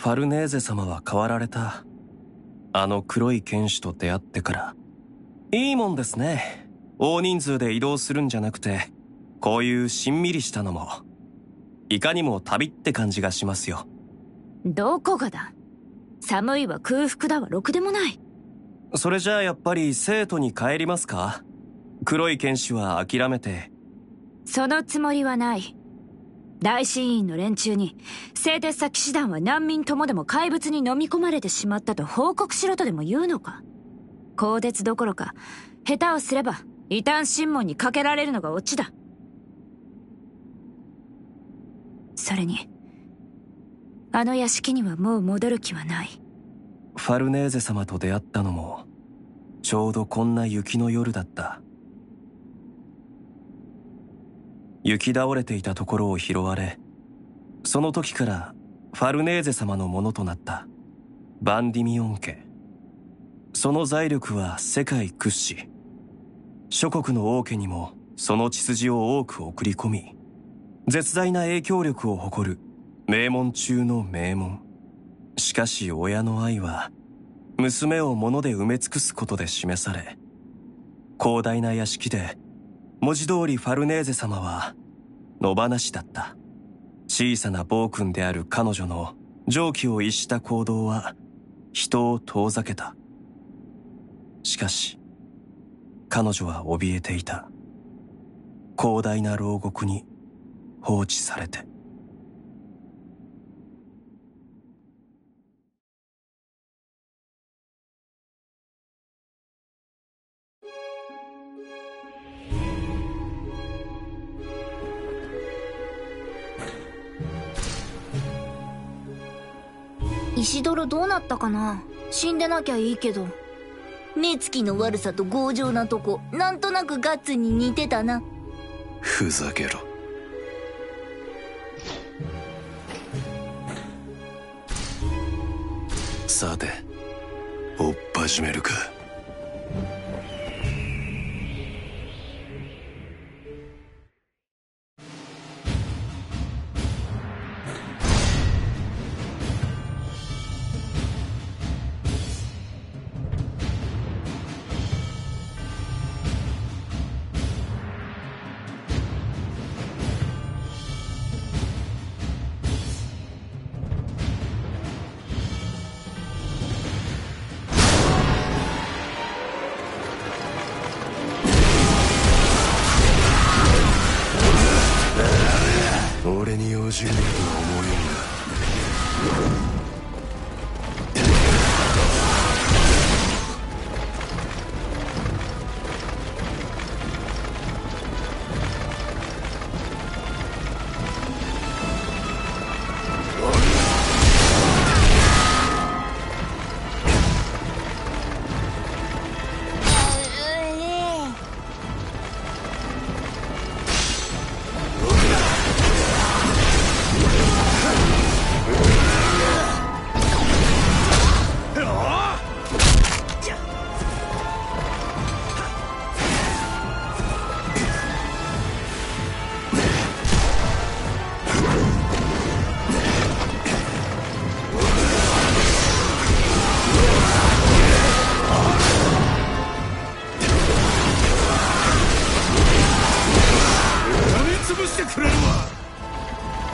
ファルネーゼ様は変わられた。あの黒い剣士と出会ってから。いいもんですね。大人数で移動するんじゃなくて、こういうしんみりしたのも。いかにも旅って感じがしますよ。どこがだ？寒いは空腹だはろくでもない。それじゃあやっぱり生徒に帰りますか？黒い剣士は諦めて。そのつもりはない。大審院の連中に、製鉄者騎士団は難民ともでも怪物に飲み込まれてしまったと報告しろとでも言うのか？鋼鉄どころか、下手をすれば、異端審問にかけられるのがオチだ。それに、あの屋敷にはもう戻る気はない。ファルネーゼ様と出会ったのも、ちょうどこんな雪の夜だった。雪倒れていたところを拾われ、その時からファルネーゼ様のものとなったバンディミオン家。その財力は世界屈指。諸国の王家にもその血筋を多く送り込み、絶大な影響力を誇る名門中の名門。しかし親の愛は、娘を物で埋め尽くすことで示され、広大な屋敷で、文字通りファルネーゼ様は、野放しだった。小さな暴君である彼女の常軌を逸した行動は、人を遠ざけた。しかし、彼女は怯えていた。広大な牢獄に放置されて。どうなったかな？死んでなきゃいいけど。目つきの悪さと強情なとこなんとなくガッツに似てたな。ふざけろ。さて追っ始めるか。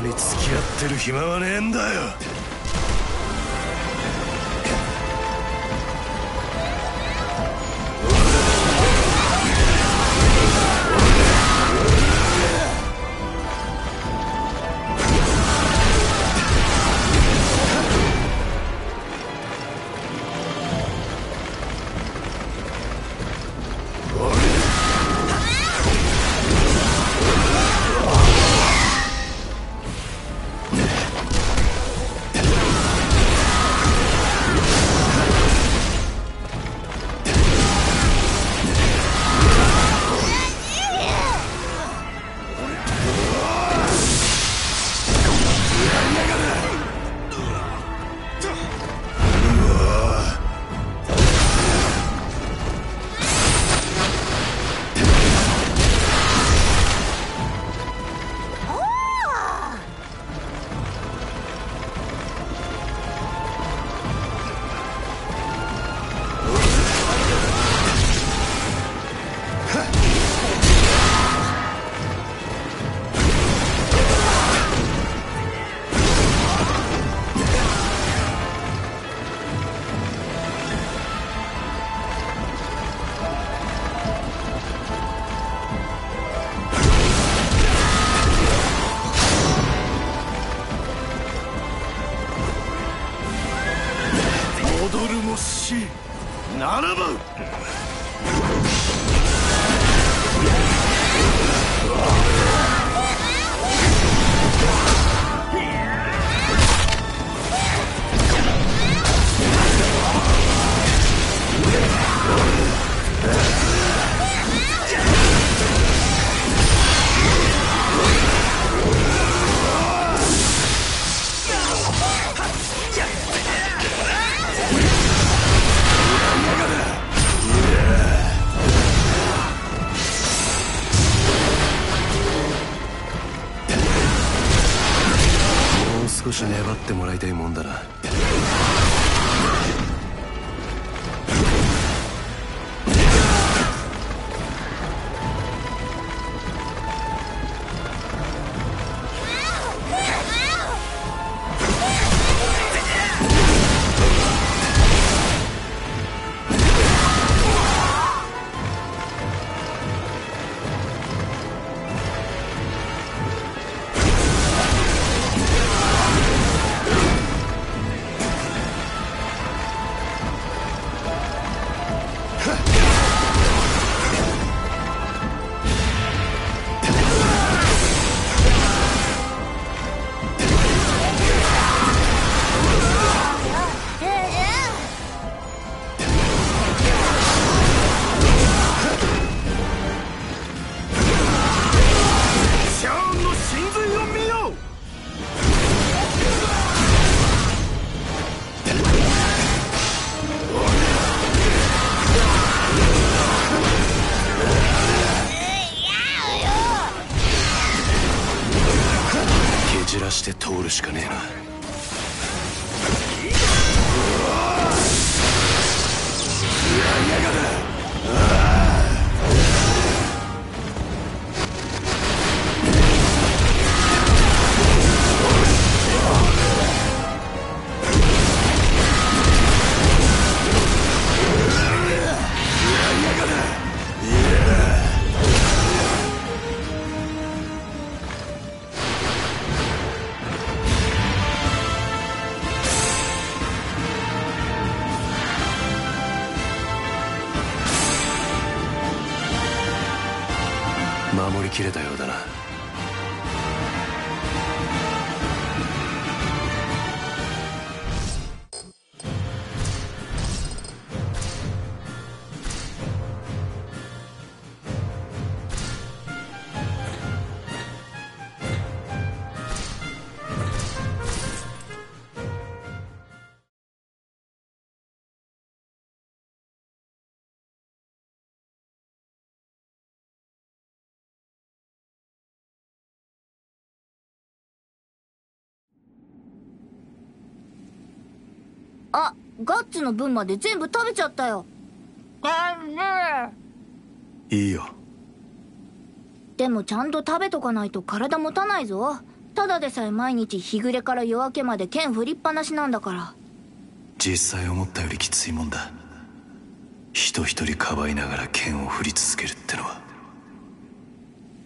らに付き合ってる暇はねえんだよ。ならば少し粘ってもらいたいもんだな。しかねえな。守りきれたようだな。あガッツの分まで全部食べちゃったよ。いいよ。でもちゃんと食べとかないと体持たないぞ。ただでさえ毎日日暮れから夜明けまで剣振りっぱなしなんだから。実際思ったよりきついもんだ。人一人かばいながら剣を振り続けるってのは。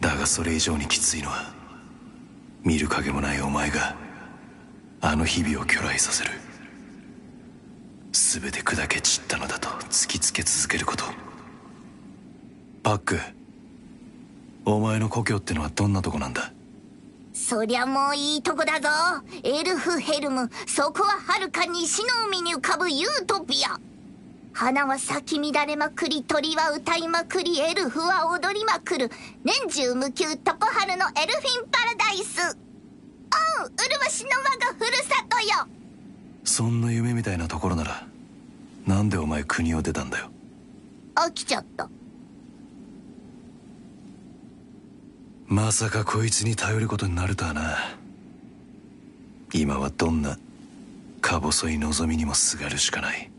だがそれ以上にきついのは見る影もないお前があの日々を巨来させる全て砕け散ったのだと突きつけ続けること。パックお前の故郷ってのはどんなとこなんだ？そりゃもういいとこだぞ。エルフヘルムそこは遥か西の海に浮かぶユートピア。花は咲き乱れまくり鳥は歌いまくりエルフは踊りまくる。年中無休トポハルのエルフィンパラダイス。おう麗しの我がふるさとよ。そんな夢みたいなところならなんでお前国を出たんだよ？飽きちゃった。まさかこいつに頼ることになるとはな。今はどんなか細い望みにもすがるしかない